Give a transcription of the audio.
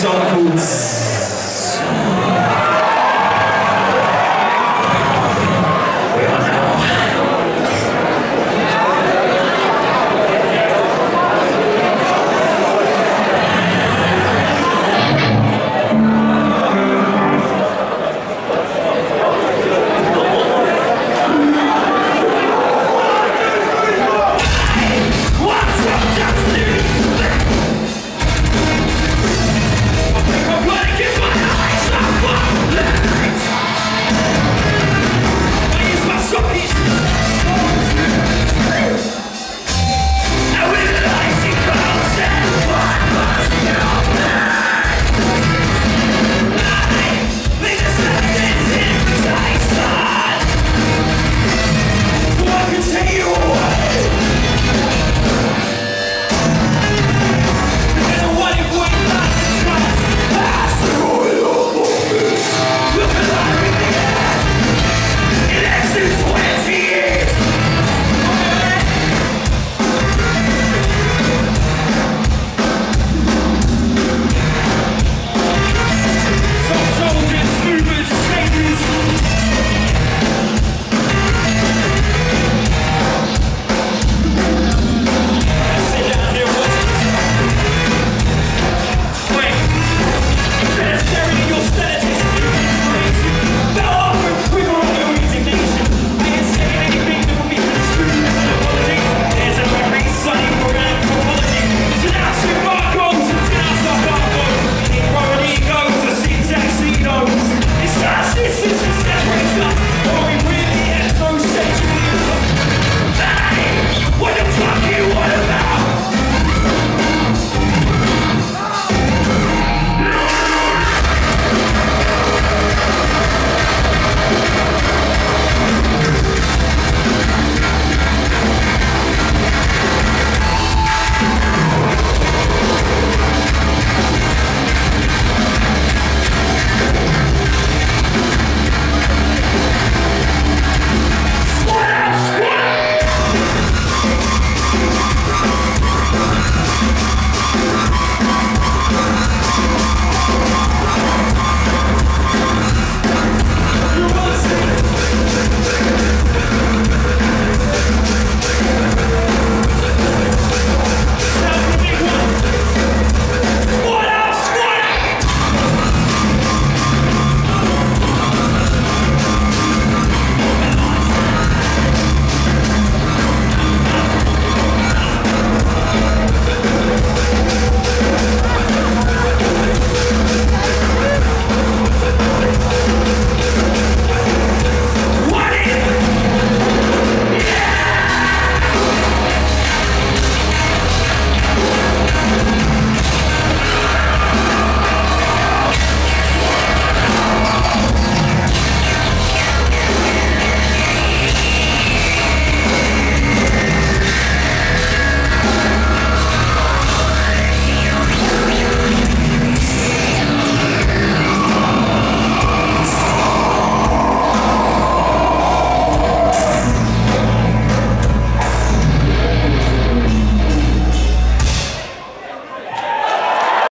song called